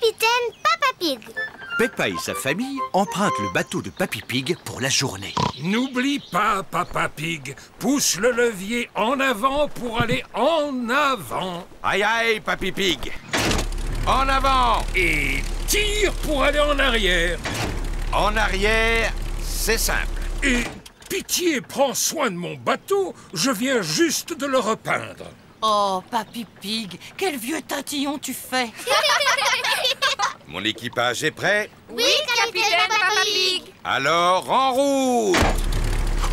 capitaine Papa Pig. Peppa et sa famille empruntent le bateau de Papy Pig pour la journée. N'oublie pas, Papa Pig, pousse le levier en avant pour aller en avant. Aïe aïe, Papy Pig En avant Et tire pour aller en arrière. En arrière, c'est simple. Et pitié, prends soin de mon bateau, je viens juste de le repeindre. Oh, Papy Pig, quel vieux tatillon tu fais Mon équipage est prêt Oui, capitaine Papa Pig. Alors, en route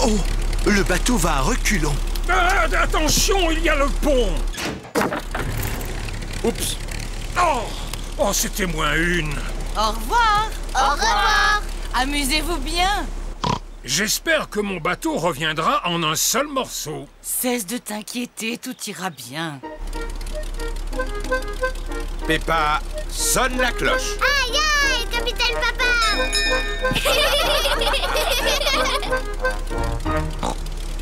Oh Le bateau va à reculons. Ah, attention, il y a le pont. Oups Oh, oh c'était moins une. Au revoir Au revoir. Amusez-vous bien J'espère que mon bateau reviendra en un seul morceau. Cesse de t'inquiéter, tout ira bien. Peppa, sonne la cloche. Aïe aïe, capitaine Papa.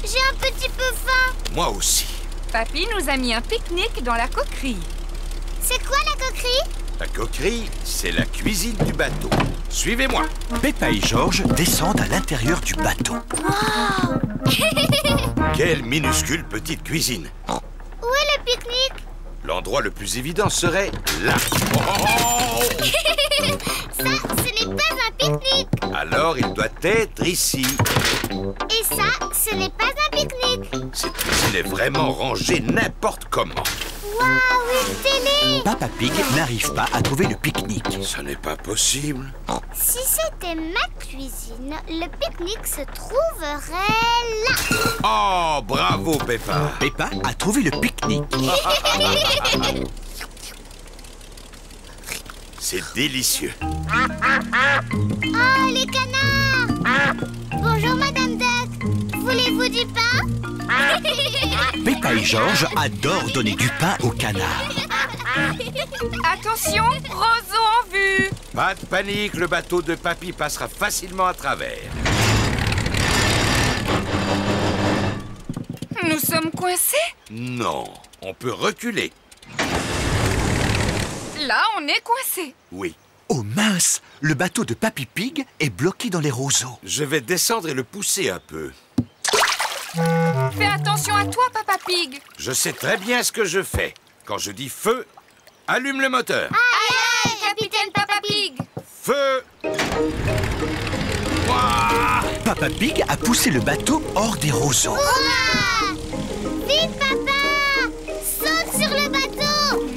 J'ai un petit peu faim. Moi aussi. Papy nous a mis un pique-nique dans la coquerie. C'est quoi la coquerie? La coquerie, c'est la cuisine du bateau. Suivez-moi. Peppa et George descendent à l'intérieur du bateau. Quelle minuscule petite cuisine. Où est le pique-nique? L'endroit le plus évident serait là. Oh. Ça, ce n'est pas un pique-nique. Alors, il doit être ici. Et ça, ce n'est pas un pique-nique. Cette cuisine est vraiment rangée n'importe comment. Waouh, une télé Papa Pig n'arrive pas à trouver le pique-nique. Ce n'est pas possible. Si c'était ma cuisine, le pique-nique se trouverait là. Oh, bravo, Peppa. Peppa a trouvé le pique-nique. C'est délicieux. Oh, les canards Bonjour, Madame Duck. Voulez-vous du pain? Peppa et George adorent donner du pain aux canards. Attention, roseau en vue Pas de panique, le bateau de Papy passera facilement à travers. Nous sommes coincés? Non, on peut reculer. Là, on est coincés. Oui. Oh mince Le bateau de Papy Pig est bloqué dans les roseaux. Je vais descendre et le pousser un peu. Fais attention à toi, Papa Pig Je sais très bien ce que je fais. Quand je dis feu, allume le moteur. Aïe, aïe, capitaine Papa Pig Feu Ouah Papa Pig a poussé le bateau hors des roseaux. Ouah Vite, papa Saute sur le bateau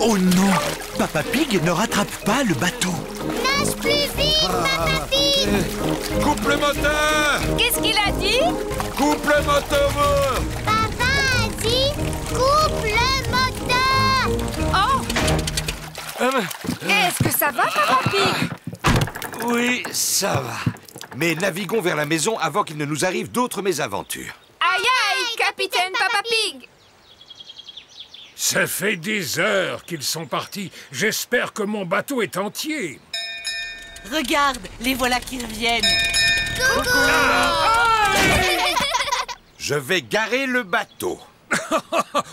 Oh non Papa Pig ne rattrape pas le bateau. Plus vite, Papa Pig Coupe le moteur Qu'est-ce qu'il a dit? Coupe le moteur Papa a dit coupe le moteur Oh Euh, Est-ce que ça va, Papa Pig Oui, ça va. Mais naviguons vers la maison avant qu'il ne nous arrive d'autres mésaventures. Aïe aïe, capitaine Papa Pig Ça fait des heures qu'ils sont partis. J'espère que mon bateau est entier. Regarde, les voilà qui reviennent. Je vais garer le bateau.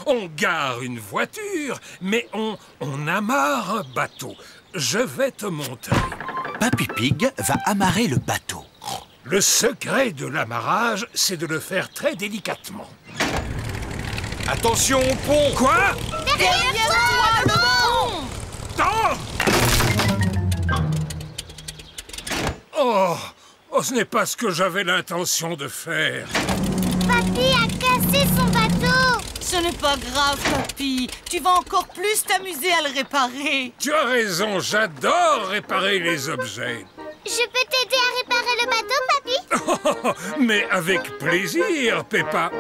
On gare une voiture, mais on, on amarre un bateau. Je vais te montrer. Papy Pig va amarrer le bateau. Le secret de l'amarrage, c'est de le faire très délicatement. Attention au pont Quoi? Derrière toi, le pont Oh, oh ce n'est pas ce que j'avais l'intention de faire. Papy a cassé son bateau Ce n'est pas grave, papy. Tu vas encore plus t'amuser à le réparer. Tu as raison, j'adore réparer les objets. Je peux t'aider à réparer le bateau, Papy? Mais avec plaisir, Peppa.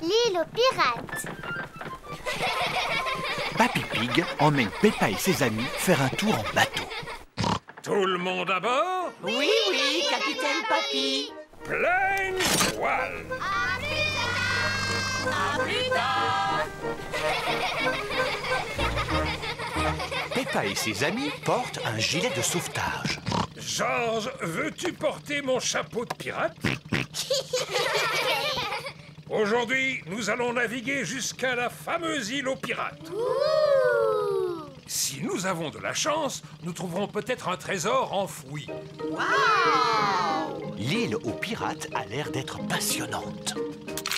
L'île aux pirates Papy Pig emmène Peppa et ses amis faire un tour en bateau. Tout le monde à bord Oui, oui, capitaine papy. Pleine voile Peppa et ses amis portent un gilet de sauvetage. Georges, veux-tu porter mon chapeau de pirate? Aujourd'hui, nous allons naviguer jusqu'à la fameuse île aux pirates. Ouh Si nous avons de la chance, nous trouverons peut-être un trésor enfoui. L'île aux pirates a l'air d'être passionnante.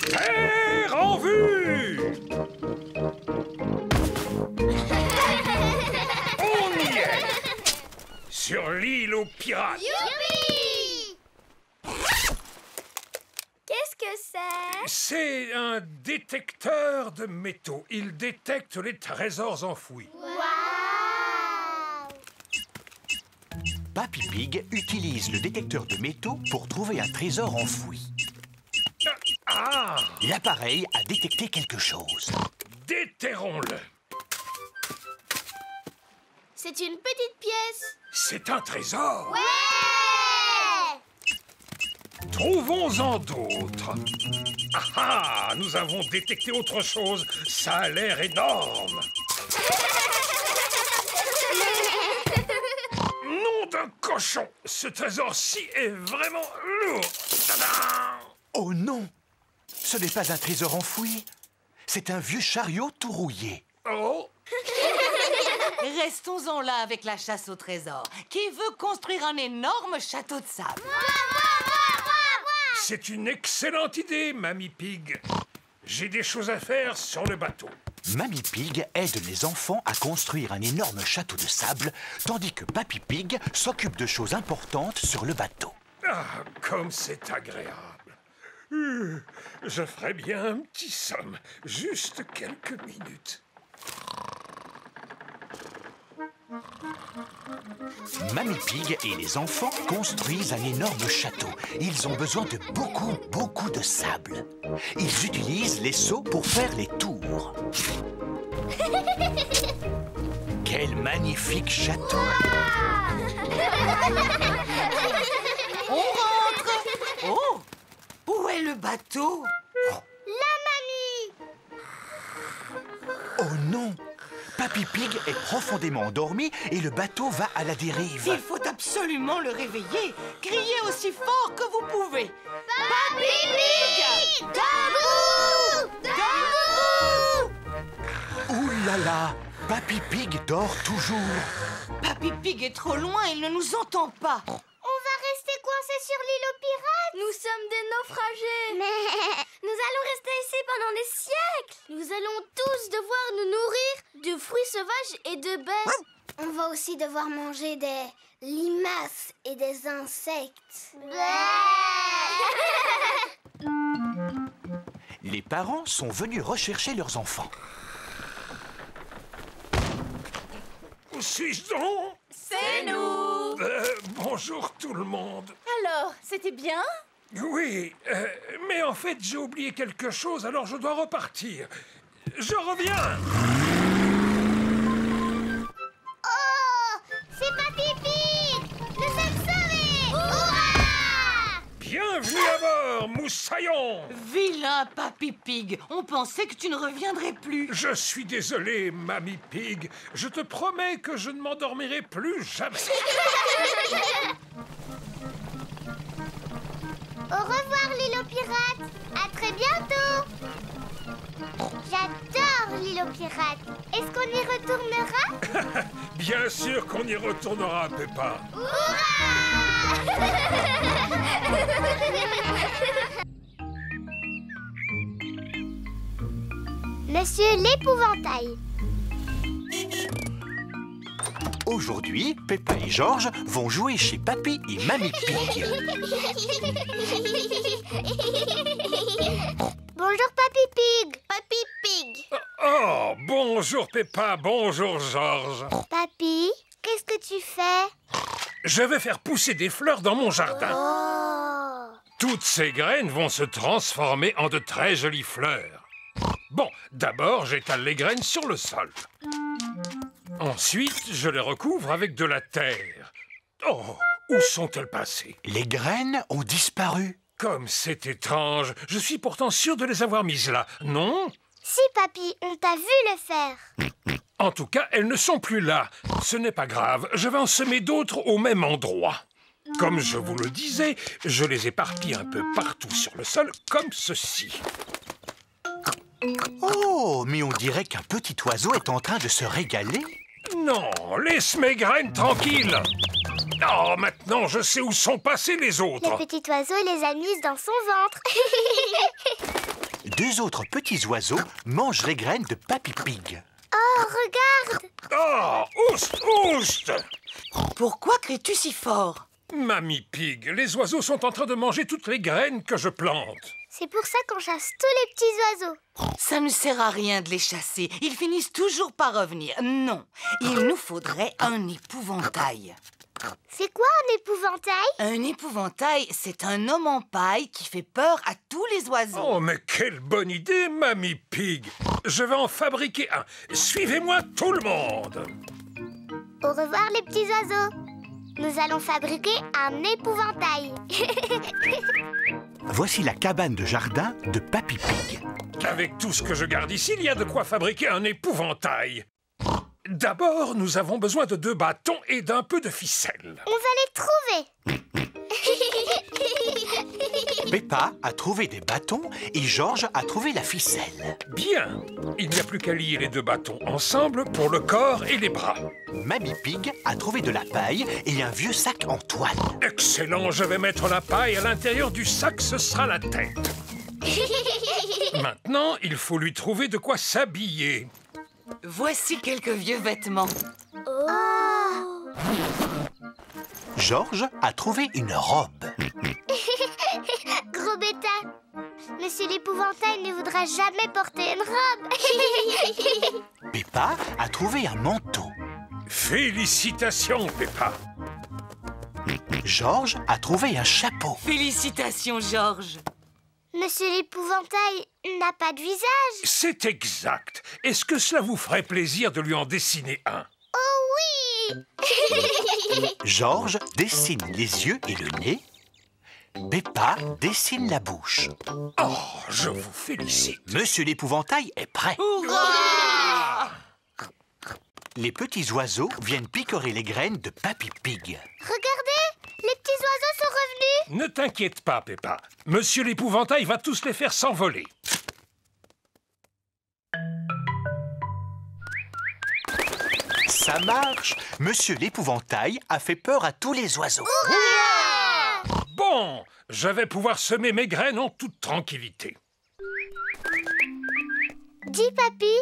Terre en vue On y est Sur l'île aux pirates Youpi Qu'est-ce que c'est C'est un détecteur de métaux. Il détecte les trésors enfouis. Waouh Papy Pig utilise le détecteur de métaux pour trouver un trésor enfoui. Ah L'appareil a détecté quelque chose. Déterrons-le C'est une petite pièce C'est un trésor Ouais Trouvons-en d'autres. Ah ah Nous avons détecté autre chose. Ça a l'air énorme. Nom d'un cochon Ce trésor-ci est vraiment lourd. Tadam Oh non Ce n'est pas un trésor enfoui. C'est un vieux chariot tout rouillé. Oh Restons-en là avec la chasse au trésor. Qui veut construire un énorme château de sable C'est une excellente idée, Mamie Pig. J'ai des choses à faire sur le bateau. Mamie Pig aide les enfants à construire un énorme château de sable, tandis que Papy Pig s'occupe de choses importantes sur le bateau. Ah, comme c'est agréable. Euh, Je ferais bien un petit somme, juste quelques minutes. Mamie Pig et les enfants construisent un énorme château. Ils ont besoin de beaucoup, beaucoup de sable. Ils utilisent les seaux pour faire les tours. Quel magnifique château On rentre Oh Où est le bateau? La mamie Oh non Papy Pig est profondément endormi et le bateau va à la dérive. Il faut absolument le réveiller. Criez aussi fort que vous pouvez. Papy Pig Debout Debout Ouh là là Papy Pig dort toujours. Papy Pig est trop loin, il ne nous entend pas. Coincés sur l'île aux pirates. Nous sommes des naufragés. Mais nous allons rester ici pendant des siècles. Nous allons tous devoir nous nourrir de fruits sauvages et de baies. On va aussi devoir manger des limaces et des insectes. Les parents sont venus rechercher leurs enfants. Où suis-je donc? C'est nous Euh, Bonjour tout le monde. Alors, c'était bien? Oui, euh, mais en fait j'ai oublié quelque chose, alors je dois repartir. Je reviens Bienvenue à bord, moussaillon Vilain Papy Pig, on pensait que tu ne reviendrais plus. Je suis désolé, Mamie Pig. Je te promets que je ne m'endormirai plus jamais. Au revoir l'île aux pirates À très bientôt J'adore l'île aux pirates Est-ce qu'on y retournera? Bien sûr qu'on y retournera, Peppa. Monsieur l'épouvantail. Aujourd'hui, Peppa et Georges vont jouer chez Papy et Mamie Pig. Bonjour Papy Pig. Papy Pig. Oh, bonjour Peppa, bonjour Georges. Papy, qu'est-ce que tu fais? Je vais faire pousser des fleurs dans mon jardin. Oh Toutes ces graines vont se transformer en de très jolies fleurs. Bon, d'abord, j'étale les graines sur le sol. Ensuite, je les recouvre avec de la terre. Oh, où sont-elles passées? Les graines ont disparu. Comme c'est étrange, je suis pourtant sûr de les avoir mises là, non? Si Papy, on t'a vu le faire En tout cas, elles ne sont plus là. Ce n'est pas grave, je vais en semer d'autres au même endroit. Comme je vous le disais, je les éparpille un peu partout sur le sol, comme ceci. Oh, mais on dirait qu'un petit oiseau est en train de se régaler. Non, laisse mes graines tranquilles. Oh, maintenant je sais où sont passés les Le autres. petit oiseau les a mises dans son ventre. Deux autres petits oiseaux mangent les graines de Papy Pig. Oh, regarde Oh, oust, oust Pourquoi cries-tu si fort? Mamie Pig, les oiseaux sont en train de manger toutes les graines que je plante. C'est pour ça qu'on chasse tous les petits oiseaux. Ça ne sert à rien de les chasser. Ils finissent toujours par revenir. Non, il nous faudrait un épouvantail. C'est quoi un épouvantail? Un épouvantail, c'est un homme en paille qui fait peur à tous les oiseaux. Oh, mais quelle bonne idée, Mamie Pig Je vais en fabriquer un. Suivez-moi tout le monde Au revoir les petits oiseaux. Nous allons fabriquer un épouvantail. Voici la cabane de jardin de Papy Pig. Avec tout ce que je garde ici, il y a de quoi fabriquer un épouvantail. D'abord, nous avons besoin de deux bâtons et d'un peu de ficelle. On va les trouver. Peppa a trouvé des bâtons et Georges a trouvé la ficelle. Bien, il n'y a plus qu'à lier les deux bâtons ensemble pour le corps et les bras. Mamie Pig a trouvé de la paille et un vieux sac en toile. Excellent, je vais mettre la paille à l'intérieur du sac, ce sera la tête. Maintenant, il faut lui trouver de quoi s'habiller. Voici quelques vieux vêtements. Oh Georges a trouvé une robe. Gros bêta Monsieur l'épouvantail ne voudra jamais porter une robe. Peppa a trouvé un manteau. Félicitations, Peppa. Georges a trouvé un chapeau. Félicitations, Georges. Monsieur l'épouvantail n'a pas de visage. C'est exact. Est-ce que cela vous ferait plaisir de lui en dessiner un? Oh oui Georges dessine les yeux et le nez. Peppa dessine la bouche. Oh, je vous félicite. Monsieur l'épouvantail est prêt. Hurrah Les petits oiseaux viennent picorer les graines de Papy Pig. Regardez Les petits oiseaux sont revenus Ne t'inquiète pas, Peppa. Monsieur l'épouvantail va tous les faire s'envoler. Ça marche Monsieur l'épouvantail a fait peur à tous les oiseaux. Bon, je vais pouvoir semer mes graines en toute tranquillité. Dis, papy,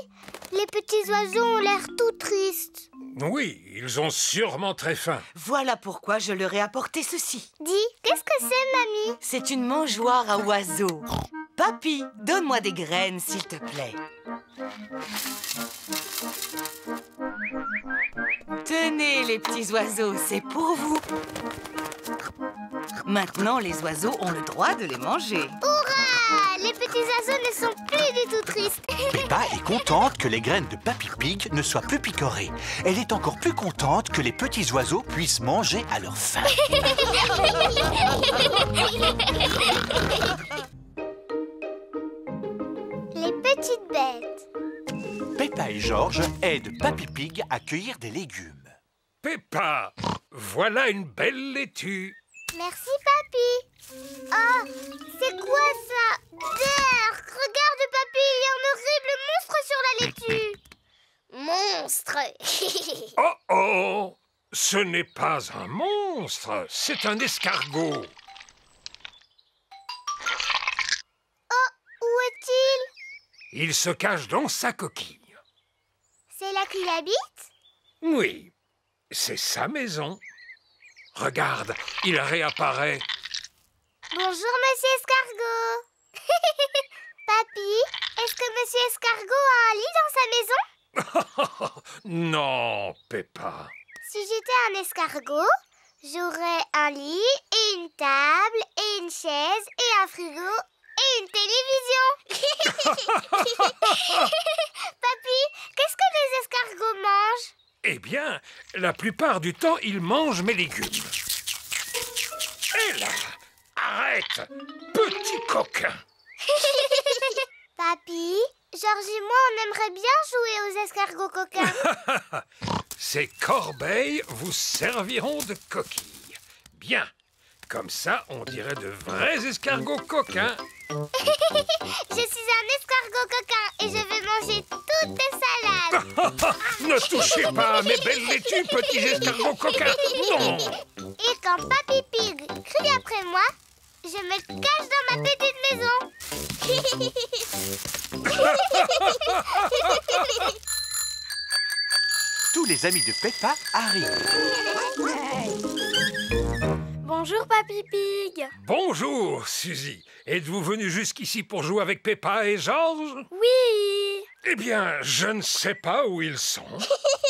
les petits oiseaux ont l'air tout tristes. Oui, ils ont sûrement très faim. Voilà pourquoi je leur ai apporté ceci. Dis, qu'est-ce que c'est, mamie? C'est une mangeoire à oiseaux. Papy, donne-moi des graines, s'il te plaît. Tenez, les petits oiseaux, c'est pour vous. Maintenant, les oiseaux ont le droit de les manger. Hurrah Les petits oiseaux ne sont plus du tout tristes. Peppa est contente que les graines de Papy Pig ne soient plus picorées. Elle est encore plus contente que les petits oiseaux puissent manger à leur faim. les petites bêtes. Peppa et Georges aident Papy Pig à cueillir des légumes. Peppa, voilà une belle laitue. Merci, papy. Oh, c'est quoi ça? Berk, regarde, papy, il y a un horrible monstre sur la laitue. Monstre Oh oh Ce n'est pas un monstre, c'est un escargot. Où est-il? Il se cache dans sa coquille. C'est là qu'il habite? Oui, c'est sa maison. Regarde, il réapparaît. Bonjour, monsieur escargot. papy, est-ce que monsieur escargot a un lit dans sa maison? Non, Peppa. Si j'étais un escargot, j'aurais un lit et une table et une chaise et un frigo et une télévision. Papy, qu'est-ce que les escargots mangent? Eh bien, la plupart du temps, il mange mes légumes. Et là, arrête, petit coquin. Papy, Georges et moi, on aimerait bien jouer aux escargots coquins. Ces corbeilles vous serviront de coquilles. Bien, comme ça, on dirait de vrais escargots coquins. Je suis un escargot coquin et je vais manger toutes tes salades. ne touchez pas à mes belles laitues, petits escargots coquins Non Et quand Papy Pig crie après moi, je me cache dans ma petite maison. Tous les amis de Peppa arrivent. Bonjour Papy Pig. Bonjour, Suzy. Êtes-vous venu jusqu'ici pour jouer avec Peppa et Georges Oui. Eh bien, je ne sais pas où ils sont.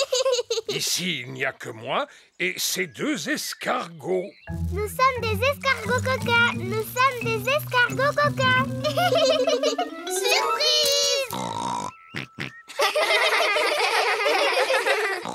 Ici, il n'y a que moi et ces deux escargots. Nous sommes des escargots coquins. Nous sommes des escargots coquins. Surprise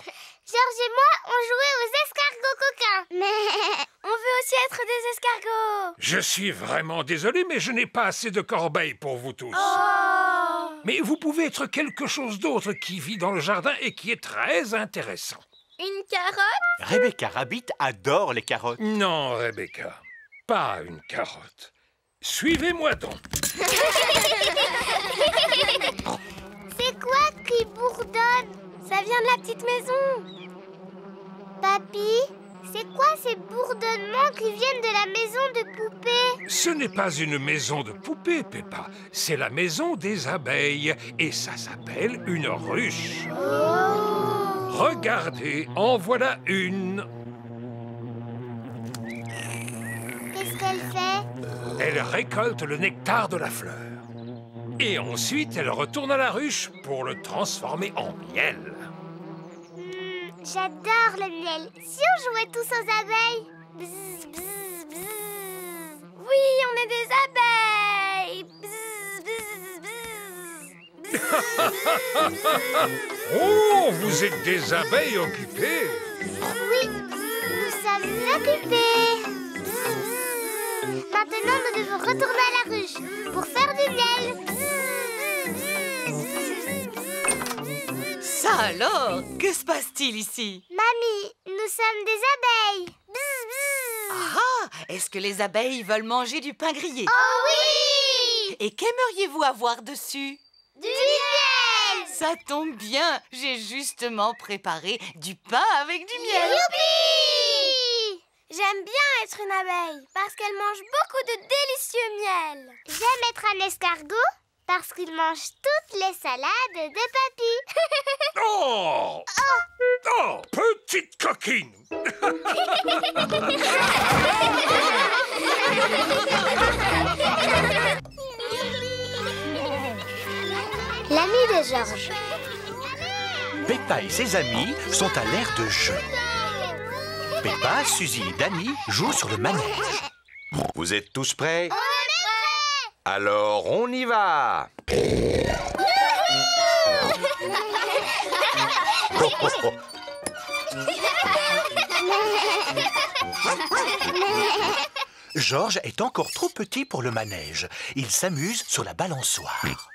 Georges et moi, on jouait aux escargots coquins. Mais on veut aussi être des escargots. Je suis vraiment désolé, mais je n'ai pas assez de corbeilles pour vous tous. Oh. Mais vous pouvez être quelque chose d'autre qui vit dans le jardin et qui est très intéressant. Une carotte? Rebecca Rabbit adore les carottes. Non, Rebecca, pas une carotte. Suivez-moi donc. C'est quoi qui bourdonne? Ça vient de la petite maison. Papy, c'est quoi ces bourdonnements qui viennent de la maison de poupée Ce n'est pas une maison de poupées, Peppa. C'est la maison des abeilles et ça s'appelle une ruche. Regardez, en voilà une. Qu'est-ce qu'elle fait? Elle récolte le nectar de la fleur. Et ensuite, elle retourne à la ruche pour le transformer en miel. J'adore le miel. Si on jouait tous aux abeilles Bzz, bzz, bzz. Oui, on est des abeilles. Oh, vous êtes des abeilles occupées. Oui, nous sommes occupés. Maintenant, nous devons retourner à la ruche pour faire du miel. Ça alors? Que se passe-t-il ici? Mamie, nous sommes des abeilles. Ah Est-ce que les abeilles veulent manger du pain grillé? Oh oui! Et qu'aimeriez-vous avoir dessus? Du miel! Ça tombe bien, j'ai justement préparé du pain avec du miel. Youpi! J'aime bien être une abeille parce qu'elle mange beaucoup de délicieux miel. J'aime être un escargot parce qu'il mange toutes les salades de papy. Oh Oh, petite coquine L'ami de Georges. Peppa et ses amis sont à l'air de jeu. Peppa, Suzy et Danny jouent sur le manège. Vous êtes tous prêts? Alors, on y va Oh, oh, oh. Georges est encore trop petit pour le manège. Il s'amuse sur la balançoire.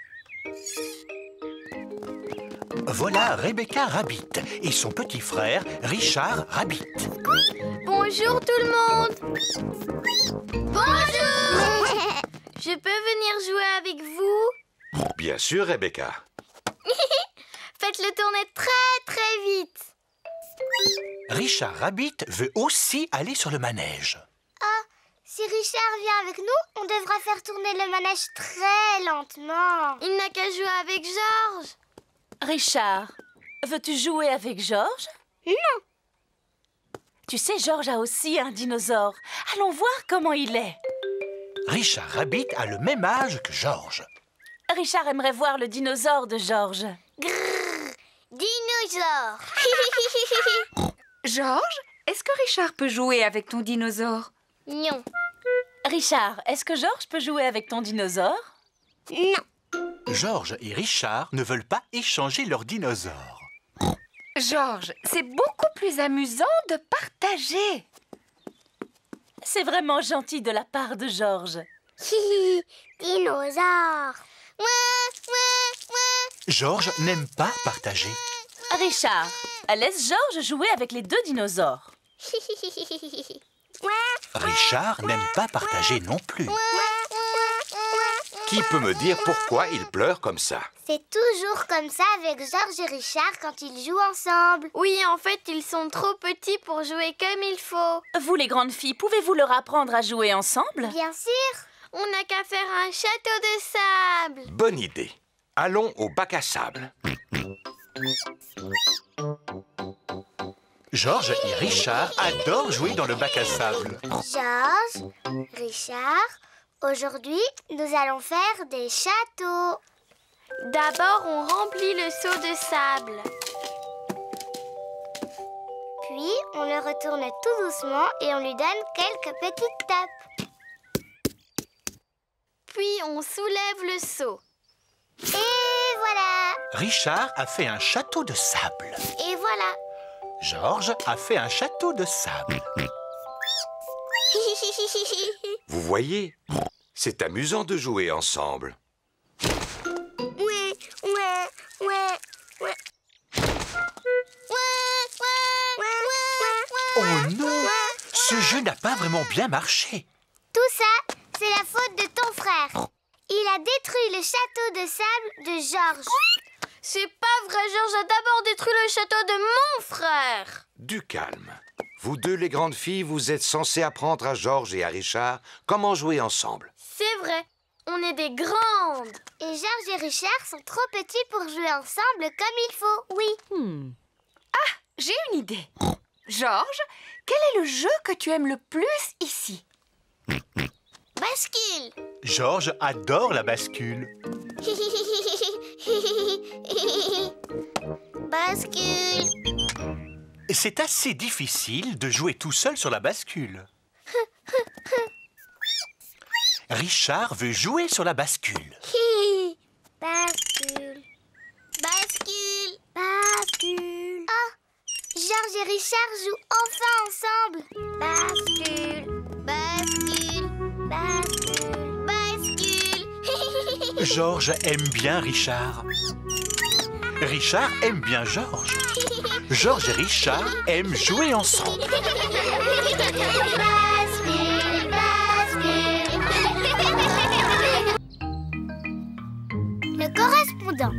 Voilà Rebecca Rabbit et son petit frère Richard Rabbit. Bonjour tout le monde. Bonjour. Je peux venir jouer avec vous? Bien sûr, Rebecca. Faites-le tourner très très vite. Richard Rabbit veut aussi aller sur le manège. Ah, si Richard vient avec nous, on devra faire tourner le manège très lentement. Il n'a qu'à jouer avec Georges. Richard, veux-tu jouer avec Georges? Non. Tu sais, Georges a aussi un dinosaure. Allons voir comment il est. Richard Rabbit a le même âge que Georges. Richard aimerait voir le dinosaure de Georges. Dinosaure. Georges, est-ce que Richard peut jouer avec ton dinosaure? Non. Richard, est-ce que Georges peut jouer avec ton dinosaure? Non. Georges et Richard ne veulent pas échanger leurs dinosaures. Georges, c'est beaucoup plus amusant de partager. C'est vraiment gentil de la part de Georges. Dinosaure. Ouin, ouin. Georges n'aime pas partager. Richard, laisse Georges jouer avec les deux dinosaures. Richard n'aime pas partager non plus. Qui peut me dire pourquoi il pleure comme ça C'est toujours comme ça avec Georges et Richard quand ils jouent ensemble. Oui, en fait, ils sont trop petits pour jouer comme il faut. Vous, les grandes filles, pouvez-vous leur apprendre à jouer ensemble? Bien sûr, on n'a qu'à faire un château de sable. Bonne idée. Allons au bac à sable. Georges et Richard adorent jouer dans le bac à sable. Georges, Richard, aujourd'hui, nous allons faire des châteaux. D'abord, on remplit le seau de sable. Puis, on le retourne tout doucement et on lui donne quelques petites tapes. Puis, on soulève le seau. Et voilà Richard a fait un château de sable. Et voilà Georges a fait un château de sable. Vous voyez C'est amusant de jouer ensemble. Ouais, ouais, ouais, ouais. Oh non Ce jeu n'a pas vraiment bien marché. Tout ça, c'est la faute de ton frère. Il a détruit le château de sable de Georges. C'est pas vrai, Georges a d'abord détruit le château de mon frère. Du calme. Vous deux, les grandes filles, vous êtes censées apprendre à Georges et à Richard comment jouer ensemble. C'est vrai, on est des grandes. Et Georges et Richard sont trop petits pour jouer ensemble comme il faut, oui. J'ai une idée. Georges, quel est le jeu que tu aimes le plus ici? Bascule Georges adore la bascule. Bascule C'est assez difficile de jouer tout seul sur la bascule. Richard veut jouer sur la bascule. Bascule. Bascule. Bascule. Oh Georges et Richard jouent enfin ensemble. Bascule. Bascule. Bascule. Bascule. Georges aime bien Richard. Richard aime bien Georges. Georges et Richard aiment jouer ensemble. Le correspondant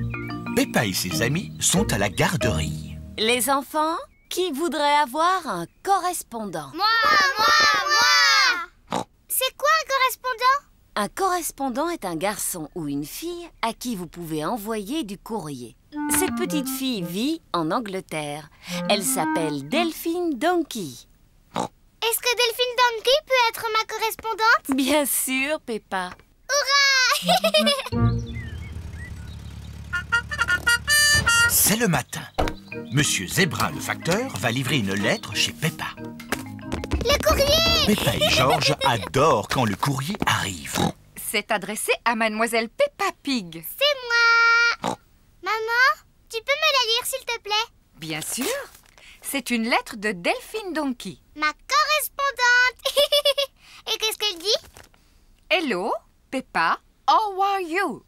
Peppa et ses amis sont à la garderie. Les enfants, qui voudrait avoir un correspondant? Moi Moi Un correspondant est un garçon ou une fille à qui vous pouvez envoyer du courrier. Cette petite fille vit en Angleterre. Elle s'appelle Delphine Donkey. Est-ce que Delphine Donkey peut être ma correspondante? Bien sûr, Peppa. C'est le matin. Monsieur Zebra, le facteur, va livrer une lettre chez Peppa. Le courrier Peppa et Georges adorent quand le courrier arrive. C'est adressé à Mademoiselle Peppa Pig. C'est moi Maman, tu peux me la lire s'il te plaît? Bien sûr. C'est une lettre de Delphine Donkey. Ma correspondante Et qu'est-ce qu'elle dit? Hello, Peppa. How are you?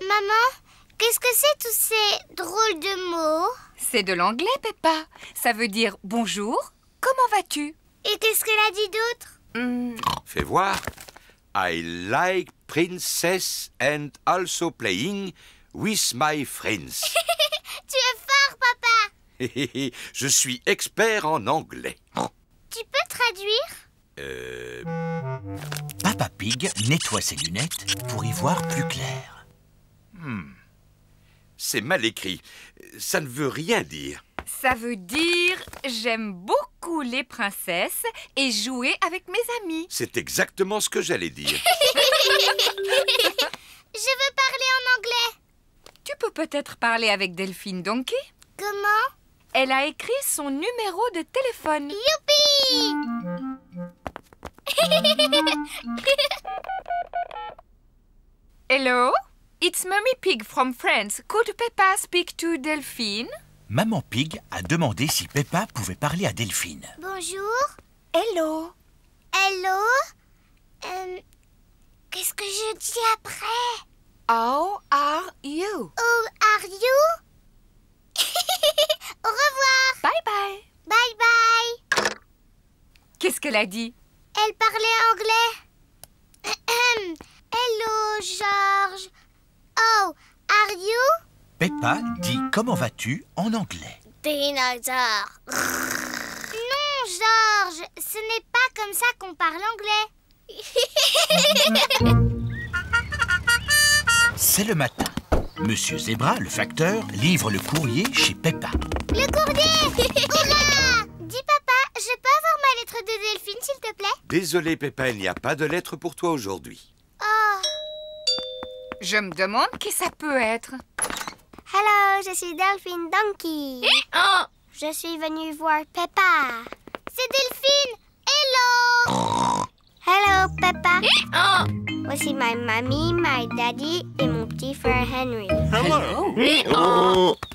Maman, qu'est-ce que c'est tous ces drôles de mots? C'est de l'anglais, Peppa. Ça veut dire bonjour. Comment vas-tu? Et qu'est-ce qu'elle a dit d'autre? Hmm, Fais voir. I like princess and also playing with my friends. Tu es fort, papa Je suis expert en anglais. Tu peux traduire? Euh, Papa Pig nettoie ses lunettes pour y voir plus clair. c'est mal écrit. Ça ne veut rien dire. Ça veut dire j'aime beaucoup les princesses et jouer avec mes amis. C'est exactement ce que j'allais dire. Je veux parler en anglais Tu peux peut-être parler avec Delphine Donkey Comment? Elle a écrit son numéro de téléphone. Youpi Hello, it's Mummy Pig from France. Could Peppa speak to Delphine? Maman Pig a demandé si Peppa pouvait parler à Delphine. Bonjour Hello. Hello Euh, Qu'est-ce que je dis après? How are you? How are you? Au revoir Bye bye. Bye bye Qu'est-ce qu'elle a dit? Elle parlait anglais. Hello George. Oh, are you? Peppa dit comment vas-tu en anglais. Dinosaure. Non, George, ce n'est pas comme ça qu'on parle anglais. C'est le matin. Monsieur Zebra, le facteur, livre le courrier chez Peppa. Le courrier Dis papa, je peux avoir ma lettre de Delphine, s'il te plaît? Désolé, Peppa, il n'y a pas de lettre pour toi aujourd'hui. Oh Je me demande qui ça peut être. Hello, je suis Delphine Donkey. Je suis venue voir Peppa. C'est Delphine Hello Hello, Peppa. Voici ma mamie, my daddy et mon petit frère Henry.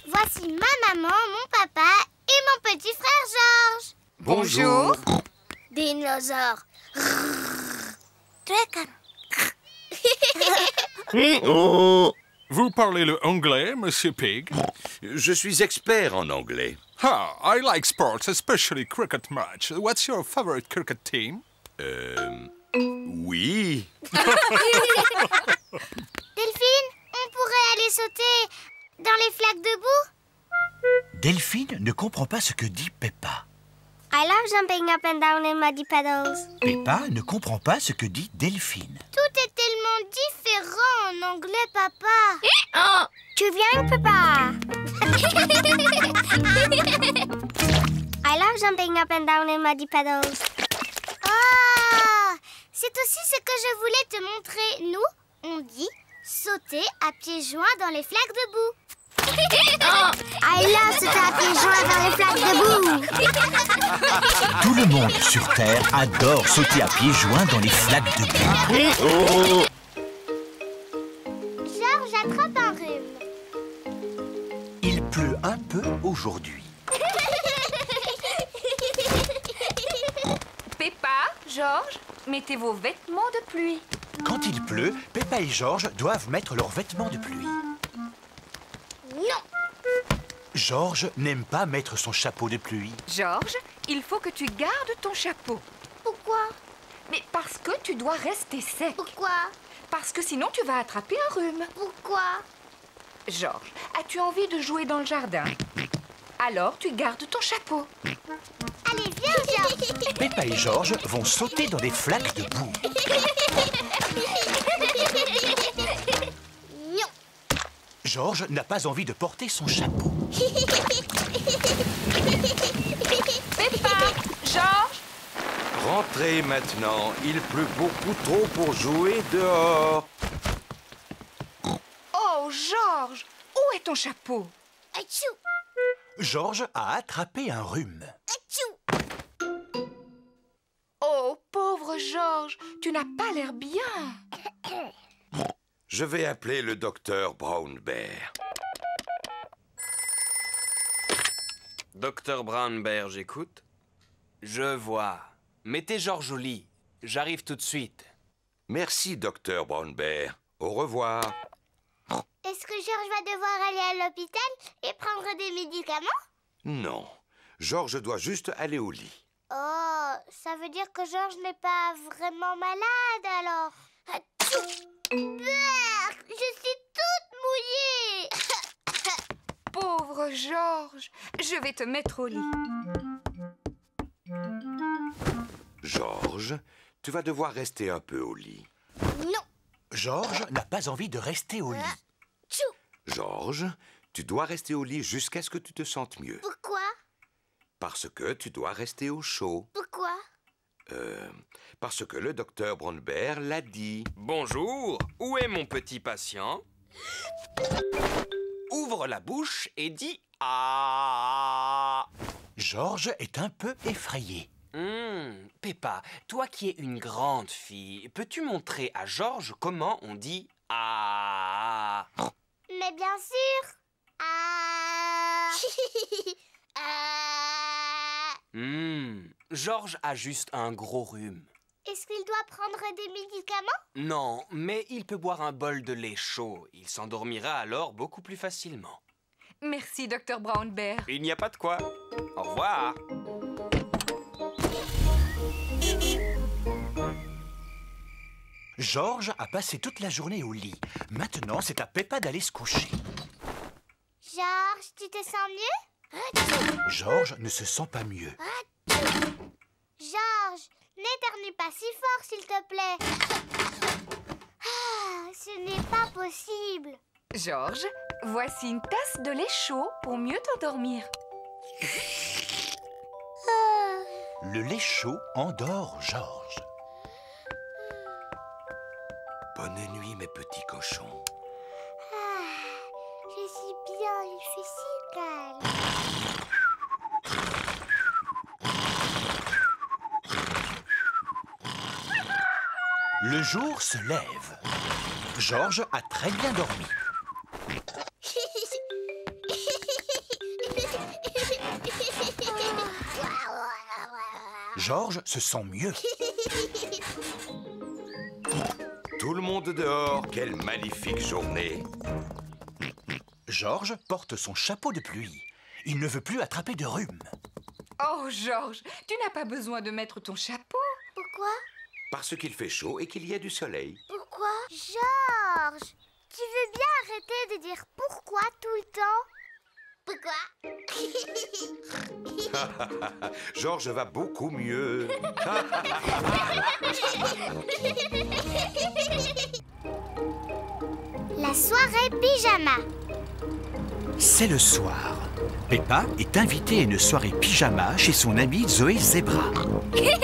Voici ma maman, mon papa et mon petit frère Georges. Bonjour. Dinosaure. Vous parlez le anglais, Monsieur Pig? Je suis expert en anglais. Ah, I like sports, especially cricket match. What's your favorite cricket team? Euh... Oui. Delphine, on pourrait aller sauter dans les flaques de boue Delphine ne comprend pas ce que dit Peppa. I love jumping up and down in muddy puddles. Peppa ne comprend pas ce que dit Delphine. Tout est tellement différent en anglais, papa. Tu viens, papa? I love jumping up and down in muddy puddles. Ah C'est aussi ce que je voulais te montrer. Nous, on dit sauter à pieds joints dans les flaques de boue. I love sauter à pieds joints dans les flaques de boue. Tout le monde sur Terre adore sauter à pieds joints dans les flaques de boue. Georges attrape un rhume. Il pleut un peu aujourd'hui. Peppa, Georges, mettez vos vêtements de pluie. Quand il pleut, Peppa et Georges doivent mettre leurs vêtements de pluie. Georges n'aime pas mettre son chapeau de pluie. Georges, il faut que tu gardes ton chapeau. Pourquoi? Mais parce que tu dois rester sec. Pourquoi? Parce que sinon tu vas attraper un rhume. Pourquoi? Georges, as-tu envie de jouer dans le jardin? Alors tu gardes ton chapeau. Allez, viens, Georges Peppa et Georges vont sauter dans des flaques de boue. Georges n'a pas envie de porter son chapeau. Peppa, Georges, Rentrez maintenant. Il pleut beaucoup trop pour jouer dehors. Oh Georges, où est ton chapeau? Atchou Georges a attrapé un rhume. Atchou Oh pauvre Georges, tu n'as pas l'air bien. Je vais appeler le docteur Brown Bear. Docteur Brown Bear, j'écoute. Je vois. Mettez Georges au lit. J'arrive tout de suite. Merci, docteur Brown Bear. Au revoir. Est-ce que Georges va devoir aller à l'hôpital et prendre des médicaments? Non. Georges doit juste aller au lit. Oh, ça veut dire que Georges n'est pas vraiment malade alors Je suis toute mouillée Pauvre Georges, je vais te mettre au lit. Georges, tu vas devoir rester un peu au lit. Non Georges n'a pas envie de rester au lit. Tchou Georges, tu dois rester au lit jusqu'à ce que tu te sentes mieux. Pourquoi? Parce que tu dois rester au chaud. Pourquoi? Euh, parce que le docteur Bear l'a dit. Bonjour, où est mon petit patient? Ouvre la bouche et dis Ah Georges est un peu effrayé. Hum, Peppa, toi qui es une grande fille, peux-tu montrer à Georges comment on dit Ah Mais bien sûr Ah Ah Hum, Georges a juste un gros rhume. Est-ce qu'il doit prendre des médicaments? Non, mais il peut boire un bol de lait chaud. Il s'endormira alors beaucoup plus facilement. Merci, docteur Brown Bear. Il n'y a pas de quoi. Au revoir. Georges a passé toute la journée au lit. Maintenant, c'est à Peppa d'aller se coucher. Georges, tu te sens mieux? Georges ne se sent pas mieux. Georges, n'éternue pas si fort, s'il te plaît. Ah, ce n'est pas possible. Georges, voici une tasse de lait chaud pour mieux t'endormir. Le lait chaud endort Georges. Bonne nuit, mes petits cochons. Le jour se lève. Georges a très bien dormi. Georges se sent mieux. Tout le monde dehors, quelle magnifique journée. Georges porte son chapeau de pluie. Il ne veut plus attraper de rhume. Oh, Georges, tu n'as pas besoin de mettre ton chapeau. Qu'il fait chaud et qu'il y a du soleil. Pourquoi? Georges, tu veux bien arrêter de dire pourquoi tout le temps? Pourquoi? Georges va beaucoup mieux. La soirée pyjama. C'est le soir. Peppa est invitée à une soirée pyjama chez son amie Zoé Zebra. Bonjour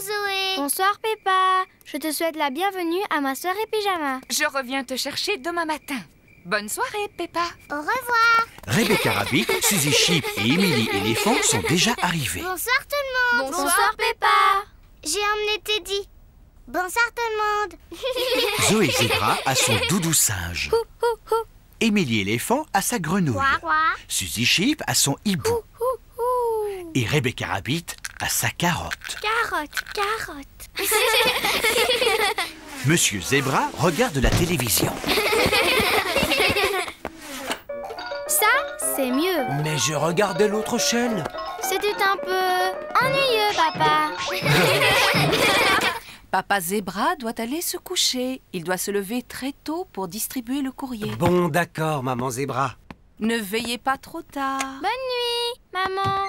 Zoé. Bonsoir Peppa. Je te souhaite la bienvenue à ma soirée pyjama. Je reviens te chercher demain matin. Bonne soirée, Peppa. Au revoir. Rebecca Rabbit, Suzy Sheep et Emily Éléphant sont déjà arrivés. Bonsoir tout le monde. Bonsoir, Peppa. J'ai emmené Teddy. Bonsoir tout le monde. Zoé Zebra a son doudou singe. Émilie Éléphant a sa grenouille. Suzy Sheep a son hibou. Et Rebecca Rabbit a sa carotte. Carotte, carotte. Monsieur Zebra regarde la télévision. Ça, c'est mieux. Mais je regardais l'autre chaîne. C'était un peu ennuyeux, papa. Papa Zébra doit aller se coucher. Il doit se lever très tôt pour distribuer le courrier. Bon, d'accord, maman Zébra. Ne veillez pas trop tard. Bonne nuit, maman.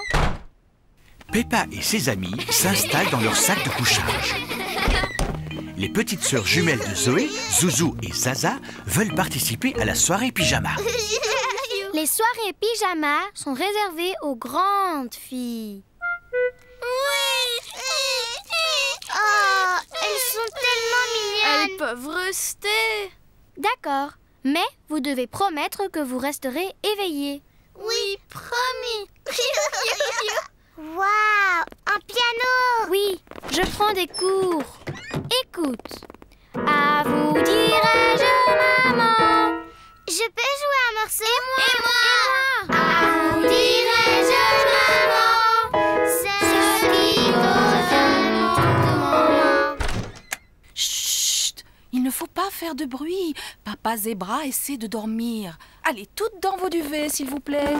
Peppa et ses amis s'installent dans leur sac de couchage. Les petites sœurs jumelles de Zoé, Zouzou et Zaza veulent participer à la soirée pyjama. Les soirées pyjama sont réservées aux grandes filles. Elles peuvent rester. D'accord, mais vous devez promettre que vous resterez éveillés. Oui, promis. Waouh, un piano. Oui, je prends des cours. Écoute. À vous dirai-je, maman. Je peux jouer un morceau Et moi, faut pas faire de bruit. Papa Zébra essaie de dormir. Allez toutes dans vos duvets, s'il vous plaît.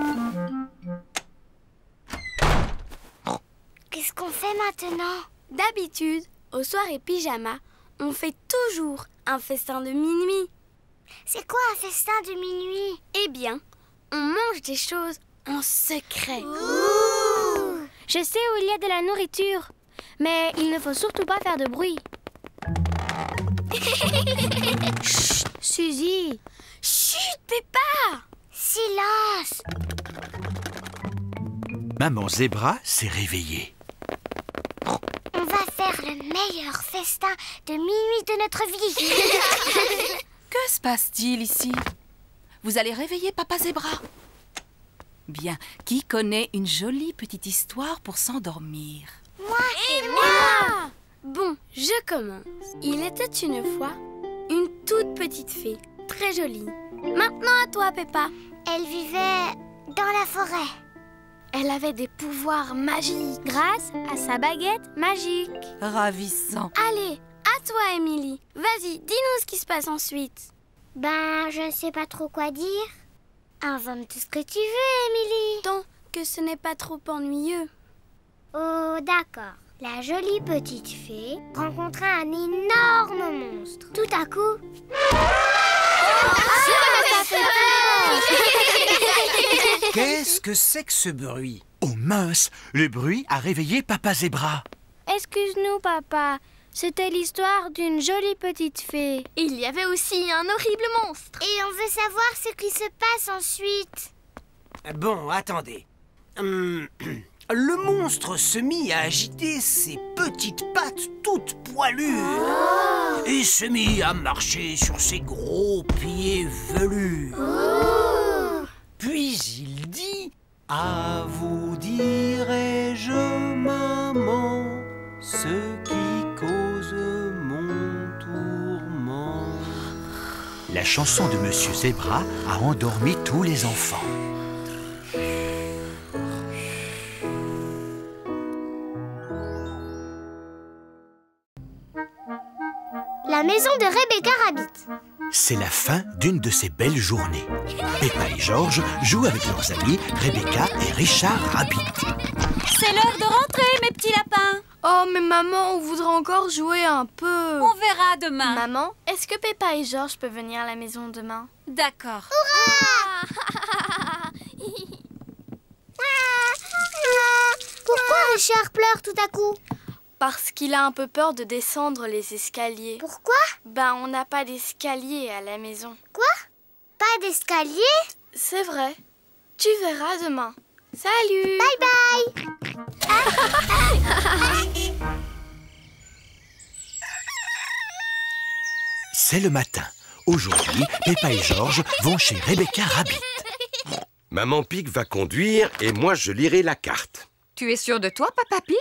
Qu'est-ce qu'on fait maintenant? D'habitude, aux soirées pyjama, on fait toujours un festin de minuit. C'est quoi un festin de minuit? Eh bien, on mange des choses en secret. Je sais où il y a de la nourriture, mais il ne faut surtout pas faire de bruit. Chut, Suzy. Chut, Peppa. Silence Maman Zébra s'est réveillée. On va faire le meilleur festin de minuit de notre vie. Que se passe-t-il ici? Vous allez réveiller Papa Zébra Bien, qui connaît une jolie petite histoire pour s'endormir? Moi Et moi Bon, je commence. Il était une fois une toute petite fée, très jolie. Maintenant à toi, Peppa. Elle vivait dans la forêt. Elle avait des pouvoirs magiques grâce à sa baguette magique. Ravissant. Allez, à toi, Émilie. Vas-y, dis-nous ce qui se passe ensuite. Ben, je ne sais pas trop quoi dire. Invente tout ce que tu veux, Émilie. Tant que ce n'est pas trop ennuyeux. Oh, d'accord. La jolie petite fée rencontra un énorme monstre. Tout à coup... Qu'est-ce que c'est que ce bruit? Oh mince, le bruit a réveillé Papa Zébra. Excuse-nous, papa. C'était l'histoire d'une jolie petite fée. Il y avait aussi un horrible monstre. Et on veut savoir ce qui se passe ensuite. Bon, attendez. Hum, le monstre se mit à agiter ses petites pattes toutes poilues et se mit à marcher sur ses gros pieds velus. Puis il dit À vous dirai-je, maman, ce qui cause mon tourment. La chanson de Monsieur Zébra a endormi tous les enfants. Maison de Rebecca Rabbit. C'est la fin d'une de ces belles journées. Peppa et George jouent avec leurs amis Rebecca et Richard Rabbit. C'est l'heure de rentrer, mes petits lapins. Oh, mais maman, on voudrait encore jouer un peu. On verra demain. Maman, est-ce que Peppa et George peuvent venir à la maison demain? D'accord. Pourquoi Richard pleure tout à coup? Parce qu'il a un peu peur de descendre les escaliers. Pourquoi? Ben, on n'a pas d'escalier à la maison. Quoi? Pas d'escalier? C'est vrai. Tu verras demain. Salut Bye bye C'est le matin. Aujourd'hui, Peppa et George vont chez Rebecca Rabbit. Maman Pig va conduire et moi je lirai la carte. Tu es sûr de toi, Papa Pig?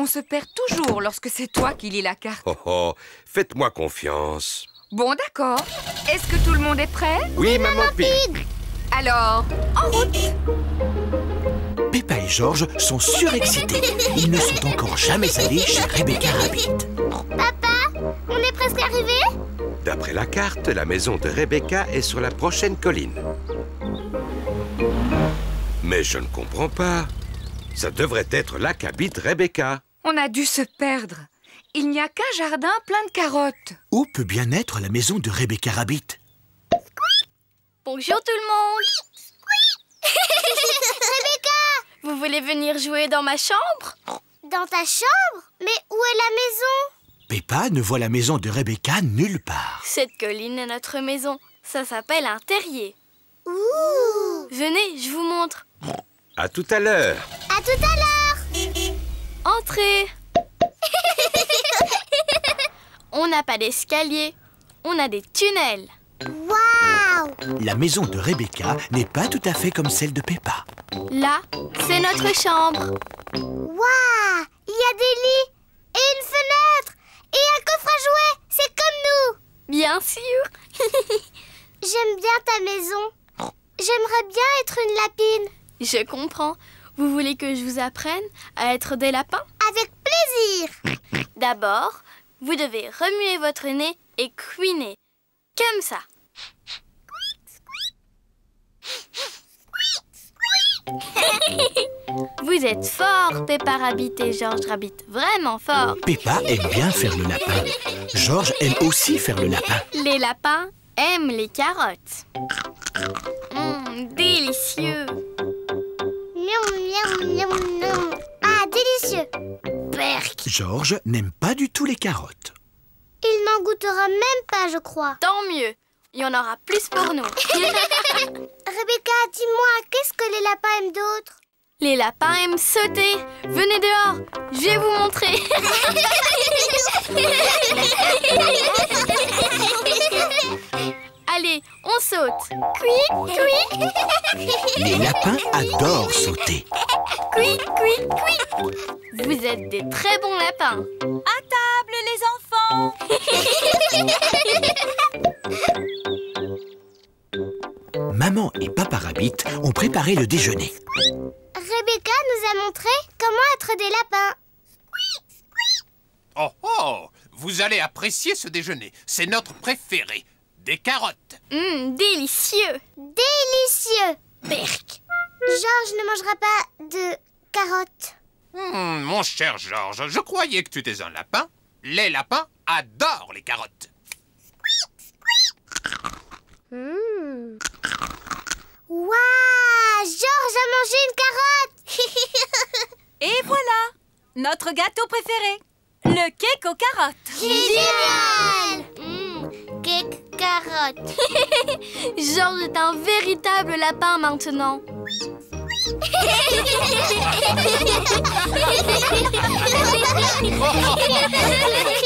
On se perd toujours lorsque c'est toi qui lis la carte. Oh oh, faites-moi confiance. Bon, d'accord. Est-ce que tout le monde est prêt? Oui, Maman Pig. Alors, en route Peppa et George sont surexcités. Ils ne sont encore jamais allés chez Rebecca Rabbit. Papa, on est presque arrivé? D'après la carte, la maison de Rebecca est sur la prochaine colline. Mais je ne comprends pas. Ça devrait être là qu'habite Rebecca. On a dû se perdre. Il n'y a qu'un jardin plein de carottes. Où peut bien être la maison de Rebecca Rabbit Bonjour tout le monde Rebecca Vous voulez venir jouer dans ma chambre? Dans ta chambre? Mais où est la maison? Peppa ne voit la maison de Rebecca nulle part. Cette colline est notre maison. Ça s'appelle un terrier. Ouh Venez, je vous montre. À tout à l'heure. À tout à l'heure Entrez On n'a pas d'escalier. On a des tunnels. Waouh La maison de Rebecca n'est pas tout à fait comme celle de Peppa. Là, c'est notre chambre. Waouh Il y a des lits et une fenêtre et un coffre à jouets C'est comme nous Bien sûr. J'aime bien ta maison. J'aimerais bien être une lapine. Je comprends. Vous voulez que je vous apprenne à être des lapins? Avec plaisir D'abord, vous devez remuer votre nez et couiner. Comme ça. Vous êtes forts, Peppa Rabbit et George Rabbit. Vraiment forts. Peppa aime bien faire le lapin. George aime aussi faire le lapin. Les lapins aiment les carottes. Hum, délicieux. Miam, miam, miam, miam. Ah, délicieux Berk. George n'aime pas du tout les carottes. Il n'en goûtera même pas, je crois. Tant mieux. Il y en aura plus pour nous. Rebecca, dis-moi, qu'est-ce que les lapins aiment d'autre? Les lapins aiment sauter. Venez dehors, je vais vous montrer. Cui, cui. Les lapins adorent sauter. Cui, cui, cui. Vous êtes des très bons lapins. À table, les enfants Maman et Papa Rabbit ont préparé le déjeuner. Rebecca nous a montré comment être des lapins. Oh oh Vous allez apprécier ce déjeuner. C'est notre préféré. Des carottes. Hum, délicieux. Délicieux Berk Georges ne mangera pas de carottes. Hmm, mon cher Georges, je croyais que tu étais un lapin. Les lapins adorent les carottes. Mmh. Waouh Georges a mangé une carotte Et voilà Notre gâteau préféré Le cake aux carottes Génial mmh, Cake carotte Georges est un véritable lapin maintenant